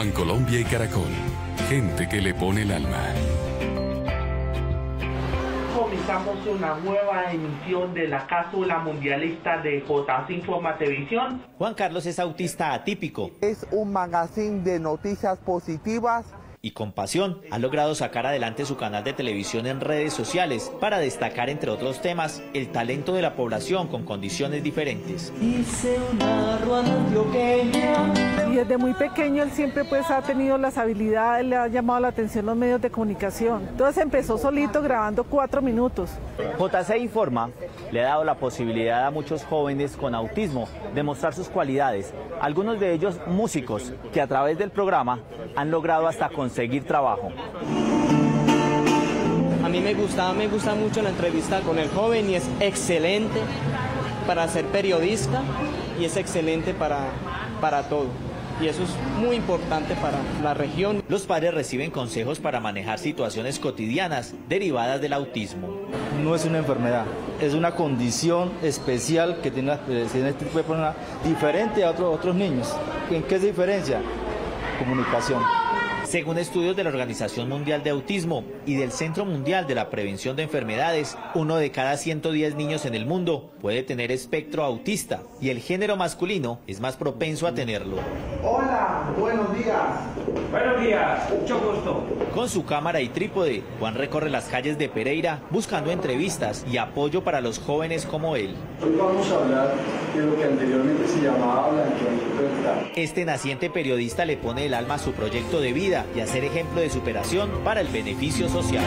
Bancolombia y Caracol. Gente que le pone el alma. Comenzamos una nueva emisión de la cápsula mundialista de JC Informa Televisión. Juan Carlos es autista atípico. Es un magazine de noticias positivas y con pasión ha logrado sacar adelante su canal de televisión en redes sociales para destacar, entre otros temas, el talento de la población con condiciones diferentes. Y desde muy pequeño él siempre pues ha tenido las habilidades, le ha llamado la atención los medios de comunicación. Entonces empezó solito grabando cuatro minutos. JC Informa le ha dado la posibilidad a muchos jóvenes con autismo de mostrar sus cualidades, algunos de ellos músicos que a través del programa han logrado hasta conseguir trabajo. A mí me gusta, me gusta mucho la entrevista con el joven y es excelente para ser periodista y es excelente para, para todo y eso es muy importante para la región. Los padres reciben consejos para manejar situaciones cotidianas derivadas del autismo. No es una enfermedad, es una condición especial que tiene, este tipo de personas diferente a otros, otros niños. ¿En qué es diferencia? Comunicación. Según estudios de la Organización Mundial de Autismo y del Centro Mundial de la Prevención de Enfermedades, uno de cada 110 niños en el mundo puede tener espectro autista y el género masculino es más propenso a tenerlo. Hola, buenos días. Buenos días, mucho gusto. Con su cámara y trípode, Juan recorre las calles de Pereira buscando entrevistas y apoyo para los jóvenes como él. Hoy vamos a hablar de lo que anteriormente se llamaba blanqueamiento dental. Este naciente periodista le pone el alma a su proyecto de y a ser ejemplo de superación para el beneficio social.